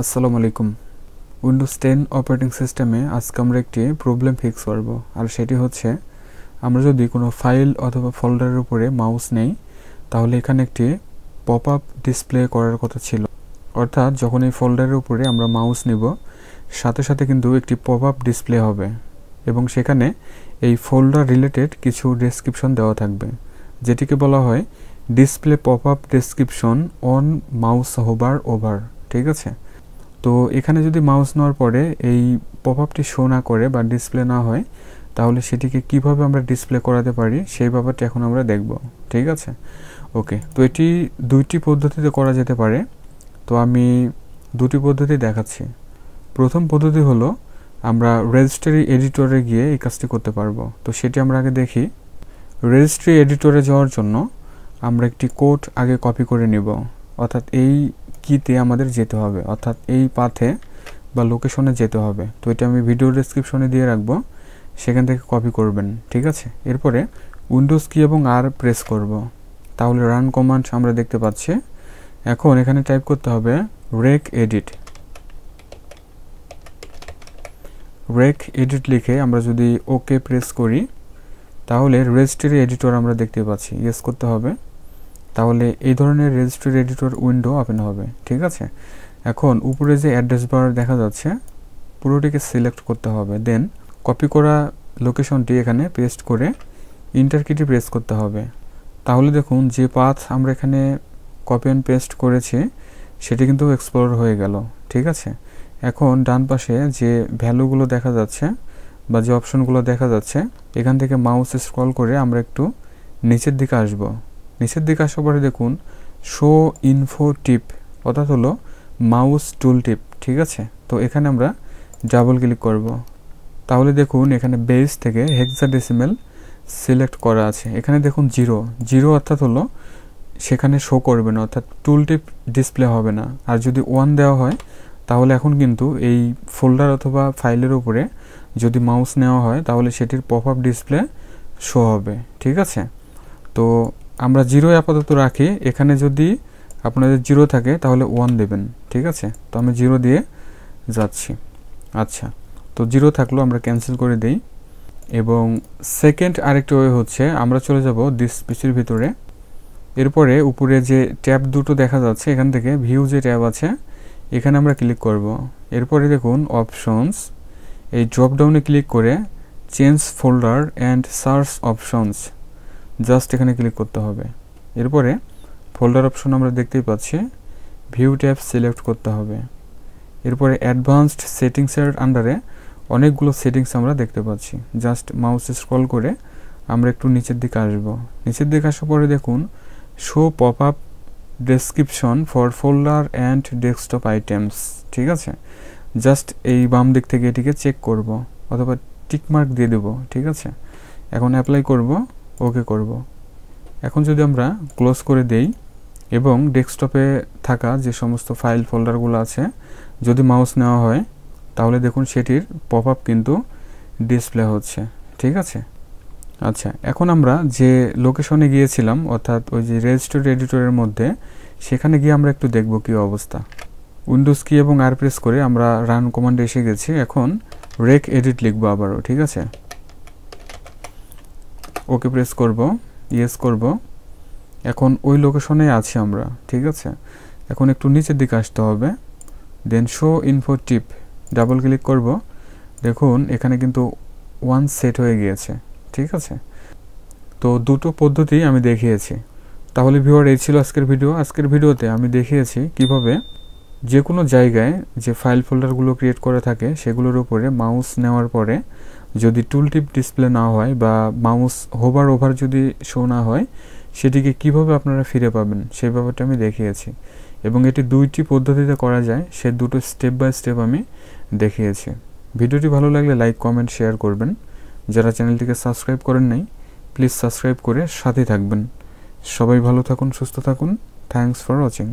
আসসালামু আলাইকুম। Windows ten operating সিস্টেমে আজকে আমরা একটি প্রবলেম ফিক্স করব। আর সেটি হচ্ছে, আমরা যদি কোনো ফাইল অথবা ফোল্ডারের উপরে মাউস নেই, তাহলে এখানে একটি পপ আপ ডিসপ্লে করার কথা ছিল। অর্থাৎ যখন এই ফোল্ডারের উপরে আমরা মাউস নিব, সাথে সাথে কিন্তু একটি পপ আপ ডিসপ্লে হবে। এবং সেখানে এই ফোল্ডার রিলেটেড কিছু ডেসক্রিপশন দেওয়া থাকবে। যেটিকে বলা হয় display pop up description on mouse hover over ঠিক আছে? তো এখানে যদি মাউস নেওয়ার পরে এই পপ আপটি শো না করে বা ডিসপ্লে না হয়, তাহলে সেটিকে কীভাবে আমরা ডিসপ্লে করাতে পারি, সেই ব্যাপারটি এখন আমরা দেখব। ঠিক আছে? ওকে তো এটি দুইটি পদ্ধতিতে করা যেতে পারে। তো আমি দুটি পদ্ধতি দেখাচ্ছি। প্রথম পদ্ধতি হলো, আমরা রেজিস্ট্রি এডিটরে গিয়ে এই কাজটি করতে পারব। তো সেটি আমরা আগে দেখি। রেজিস্ট্রি এডিটরে যাওয়ার জন্য আমরা একটি কোড আগে কপি করে নিব। অর্থাৎ এই কিতে আমাদের যেতে হবে, অর্থাৎ এই পাথে বা লোকেশনে যেতে হবে। তো এটা আমি ভিডিও ডিসক্রিপশনে দিয়ে রাখব, সেখান থেকে কপি করবেন, ঠিক আছে? এরপরে উইন্ডোজ কি এবং আর প্রেস করব। তাহলে রান কমান্ড আমরা দেখতে পাচ্ছি। এখন এখানে টাইপ করতে হবে রেক এডিট রেক এডিট লিখে আমরা যদি ওকে প্রেস করি, তাহলে রেজিস্ট্রি এডিটর আমরা দেখতে পাচ্ছি। ইয়েস করতে হবে। তাহলে এই ধরনের রেজিস্ট্রি এডিটর উইন্ডো ওপেন হবে, ঠিক আছে? এখন উপরে যে অ্যাড্রেস বার দেখা যাচ্ছে, পুরোটিকে সিলেক্ট করতে হবে দেন কপি করা লোকেশনটি এখানে পেস্ট করে ইন্টার কিটি প্রেস করতে হবে। তাহলে দেখুন, যে পাথ আমরা এখানে কপি অ্যান্ড পেস্ট করেছি, সেটি কিন্তু এক্সপ্লোর হয়ে গেল, ঠিক আছে? এখন ডান পাশে যে ভ্যালুগুলো দেখা যাচ্ছে বা যে অপশনগুলো দেখা যাচ্ছে, এখান থেকে মাউস স্ক্রল করে আমরা একটু নিচের দিকে আসব। নিচের দিকে আসার পরে দেখুন শো ইনফো টিপ অর্থাৎ হলো মাউস টুল টিপ ঠিক আছে? তো এখানে আমরা ডাবল ক্লিক করব। তাহলে দেখুন, এখানে বেস থেকে হেক্সাডেসিমেল সিলেক্ট করা আছে। এখানে দেখুন জিরো জিরো অর্থাৎ হলো সেখানে শো করবে না, অর্থাৎ টুল টিপ ডিসপ্লে হবে না। আর যদি ওয়ান দেওয়া হয়, তাহলে এখন কিন্তু এই ফোল্ডার অথবা ফাইলের উপরে যদি মাউস নেওয়া হয়, তাহলে সেটির পপ আপ ডিসপ্লে শো হবে, ঠিক আছে? তো আমরা জিরো আপাতত রাখি। এখানে যদি আপনাদের জিরো থাকে, তাহলে ওয়ান দেবেন, ঠিক আছে? তো আমি জিরো দিয়ে যাচ্ছি। আচ্ছা তো জিরো থাকল, আমরা ক্যান্সেল করে দিই। এবং সেকেন্ড আরেকটা ওয়ে হচ্ছে, আমরা চলে যাব দিস পিসির ভিতরে। এরপরে উপরে যে ট্যাব দুটো দেখা যাচ্ছে, এখান থেকে ভিউ যে ট্যাব আছে, এখানে আমরা ক্লিক করব। এরপরে দেখুন অপশনস এই ড্রপ ডাউনে ক্লিক করে change folder and search options just এখানে ক্লিক করতে হবে। এরপরে ফোল্ডার অপশন আমরা দেখতেই পাচ্ছি ভিউ ট্যাব সিলেক্ট করতে হবে। এরপরে অ্যাডভান্সড সেটিংসের আন্ডারে অনেকগুলো সেটিংস আমরা দেখতে পাচ্ছি। জাস্ট মাউস স্ক্রল করে আমরা একটু নিচের দিকে আসব। নিচের দিকে আসার পরে দেখুন show pop up description for folder and desktop items ঠিক আছে? জাস্ট এই বাম দিক থেকে এটিকে চেক করব, অথবা টিকমার্ক দিয়ে দেব, ঠিক আছে? এখন অ্যাপ্লাই করব। ওকে করব। এখন যদি আমরা ক্লোজ করে দেই এবং ডেস্কটপে থাকা যে সমস্ত ফাইল ফোল্ডারগুলো আছে, যদি মাউস নেওয়া হয়, তাহলে দেখুন সেটির পপ আপ কিন্তু ডিসপ্লে হচ্ছে। ঠিক আছে? আচ্ছা এখন আমরা যে লোকেশনে গিয়েছিলাম, অর্থাৎ ওই যে রেজিস্টার্ড এডিটরের মধ্যে, সেখানে গিয়ে আমরা একটু দেখব কি অবস্থা। উইন্ডোজ কি এবং আর প্রেস করে আমরা রান কমান্ডে এসে গেছি। এখন রেক এডিট লিখব আবারও, ঠিক আছে? ওকে প্রেস করব ইয়েস করব। এখন ওই লোকেশনে আছি আমরা, ঠিক আছে? এখন একটু নিচের দিকে আসতে হবে। Then show info tip double click করব। দেখুন, এখানে কিন্তু ওয়ান সেট হয়ে গিয়েছে, ঠিক আছে? তো দুটো পদ্ধতি আমি দেখিয়েছি। তাহলে ভিউয়ার এই ছিল আজকের ভিডিও আজকের ভিডিওতে আমি দেখিয়েছি কীভাবে যে কোনো জায়গায় যে ফাইল ফোল্ডারগুলো ক্রিয়েট করে থাকে, সেগুলোর উপরে মাউস নেওয়ার পরে যদি টুল টিপ ডিসপ্লে না হয় বা মাউস হোভার ওভার যদি শো না হয়, সেটিকে কীভাবে আপনারা ফিরে পাবেন? সেই ব্যাপারটা আমি দেখিয়েছি। এবং এটি দুইটি পদ্ধতিতে করা যায়, সে দুটো স্টেপ বাই স্টেপ আমি দেখিয়েছি। ভিডিওটি ভালো লাগলে লাইক কমেন্ট শেয়ার করবেন। যারা চ্যানেলটিকে সাবস্ক্রাইব করেন নাই প্লিজ সাবস্ক্রাইব করে সাথে থাকবেন। সবাই ভালো থাকুন, সুস্থ থাকুন। Thanks for watching